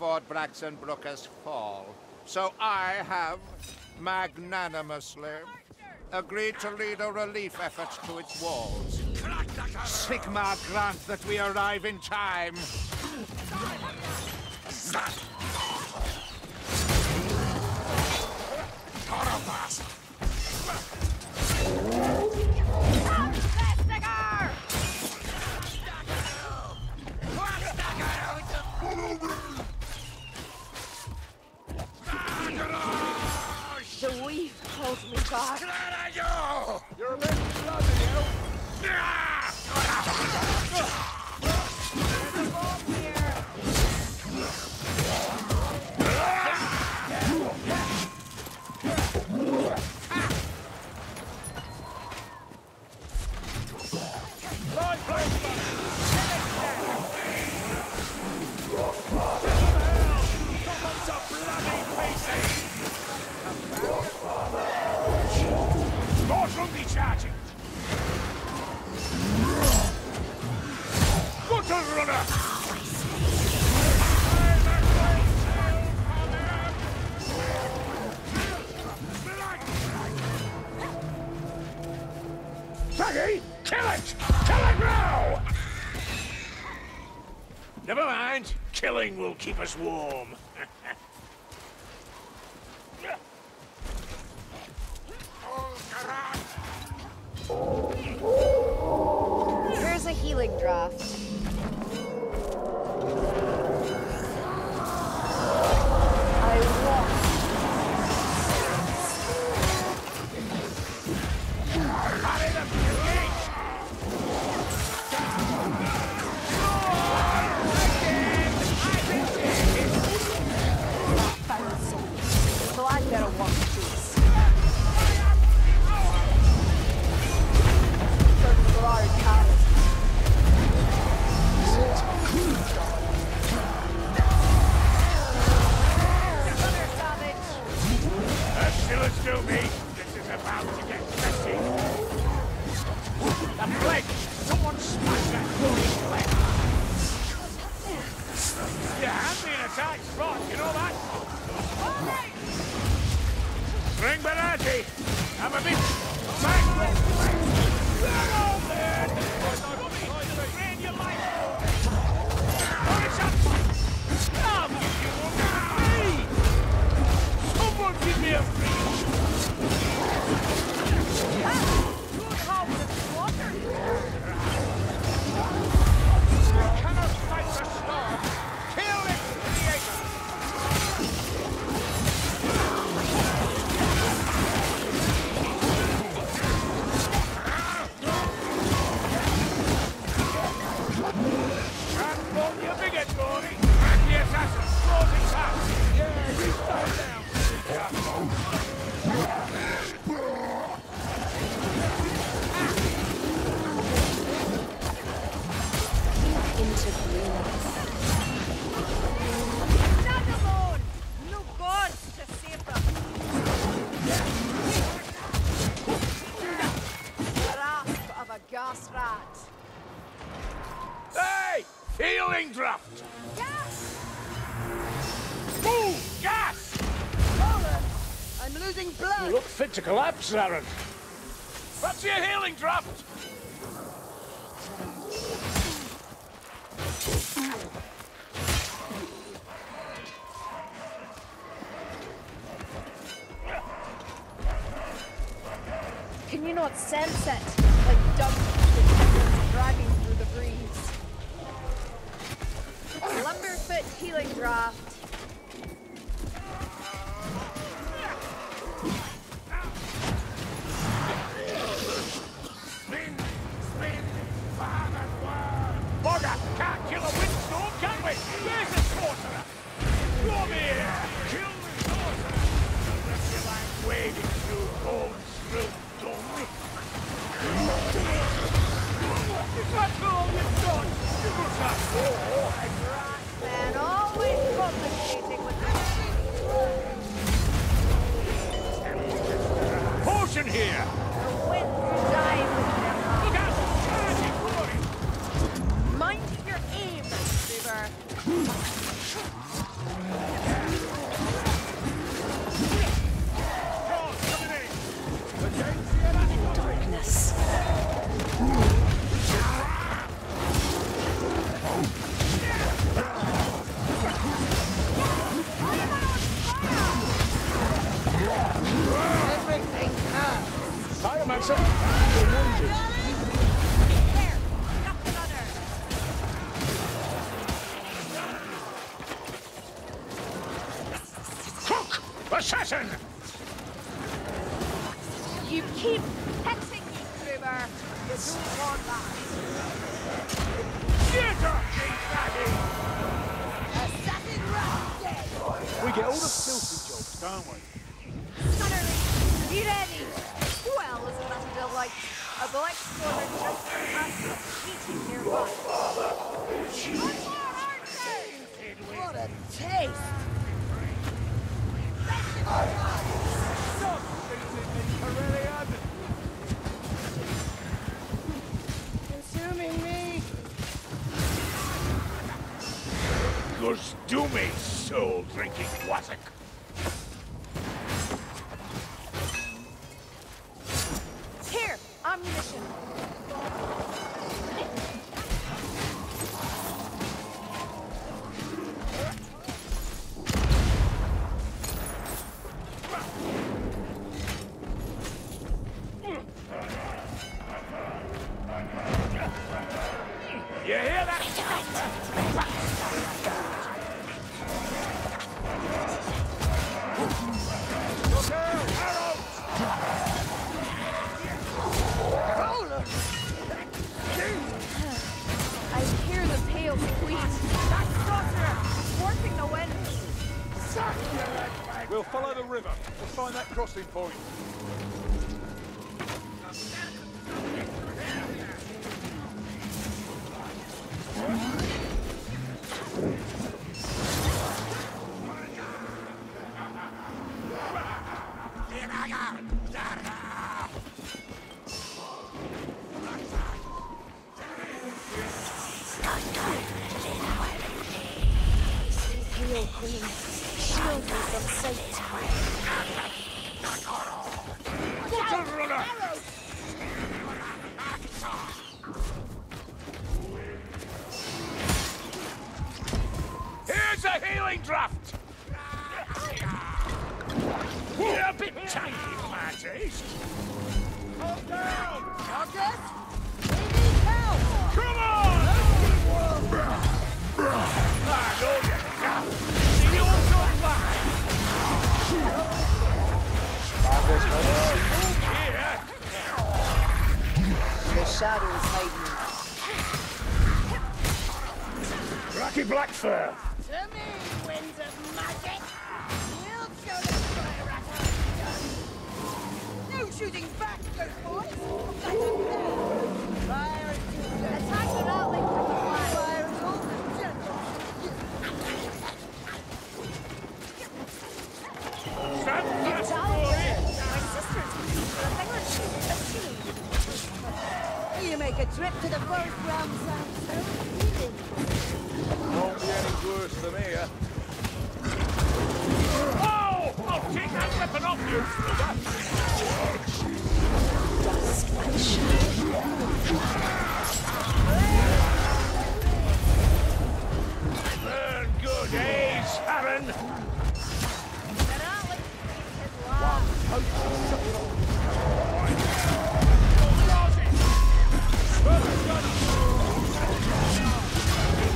Fort Brachsenbrücke's fall. So I have, magnanimously, agreed to lead a relief effort to its walls. Sigmar grant that we arrive in time. grilling will keep us warm. A healing draught. Masterad. Hey! Healing drop. Gas! Move. Gas! Roland, I'm losing blood! You look fit to collapse, Aaron. That's your healing drop? Can you not sense it, like dumb driving through the breeze. Lumberfoot healing draw assassin! You keep hitting me, Kruber. You don't want that. Get up! Assassin Rusty! We get all the filthy jobs, don't we? Be ready. Well, isn't that a delight? A black squadron just past eating. One more! What a taste! Consuming me. Your stomach soul drinking wassack. point. Queen, shield me from Satan. Here's a healing draft! You're a bit tanky for my down! Doggers? shooting back, those boys!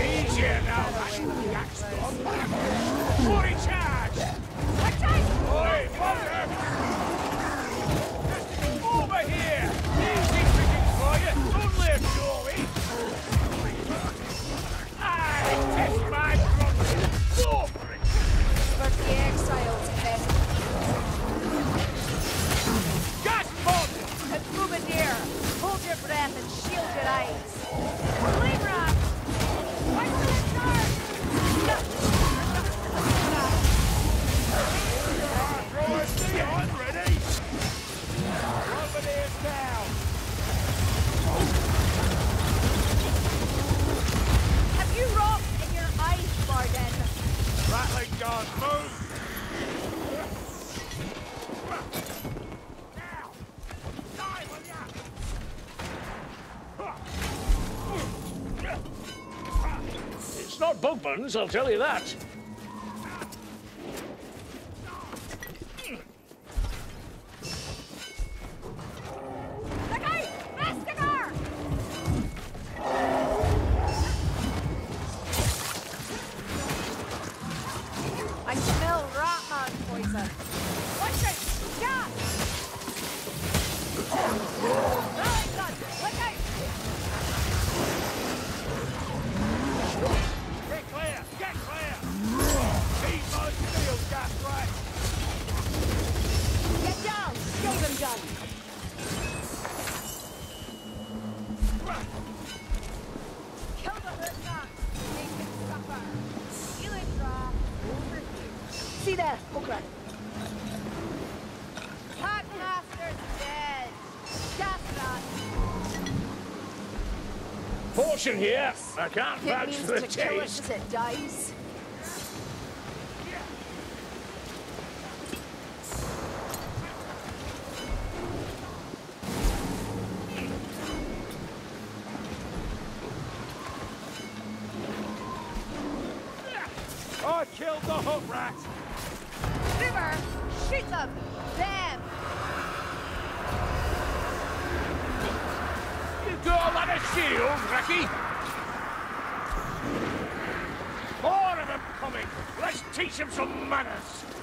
Easier now, that Jack's gone. What It's not bug buns, I'll tell you that. Portion here! I can't vouch for the to kill it taste! as it dies. I killed the hook rat! River! Shoot them! Them! Got like a shield, Reki! More of them coming! Let's teach them some manners!